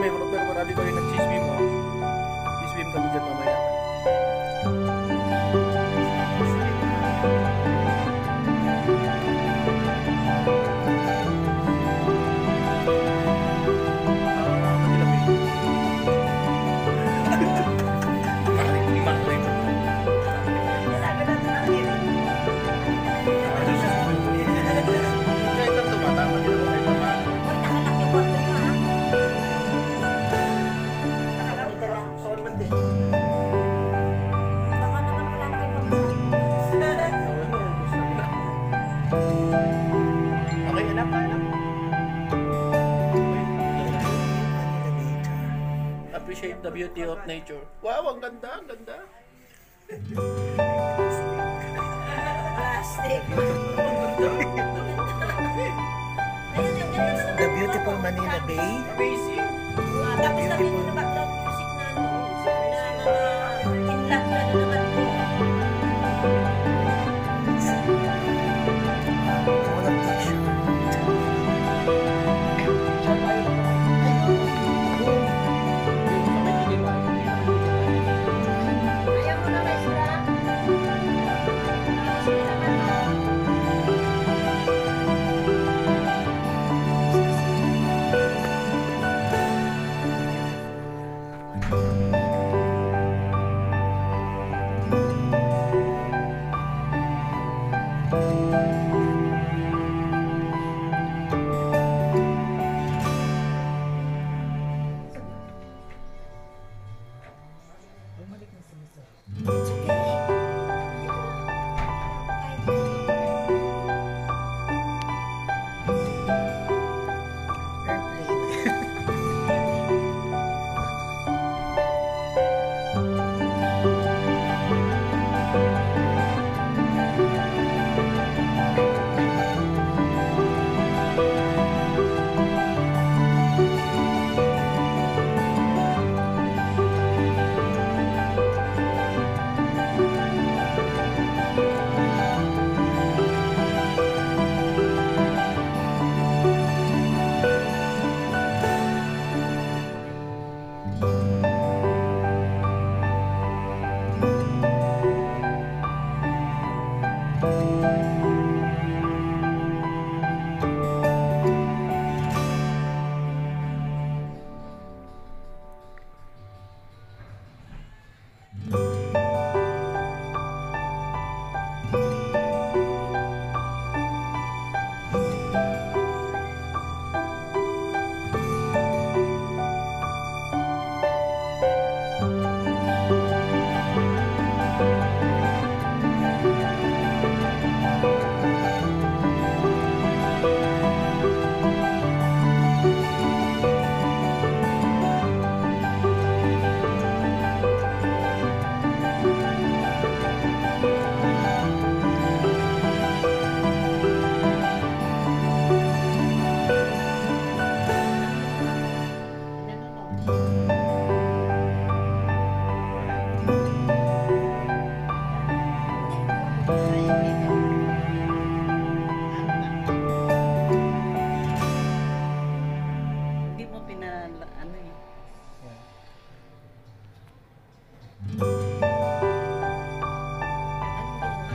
में वडोदरा मराठी तो एक चीज़ भी हो इस स्कीम का मुझे कमाया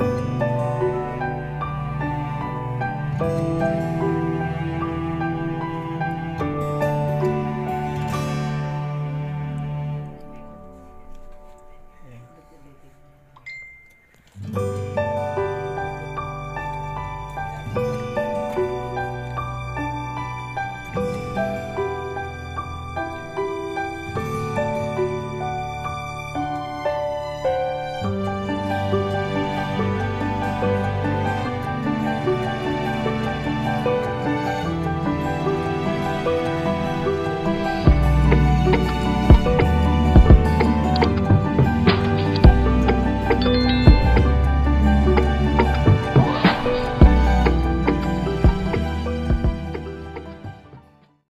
음